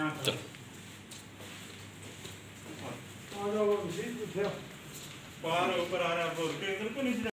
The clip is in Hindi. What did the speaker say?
चलो। आ जाओ बाहर ऊपर आ रहा है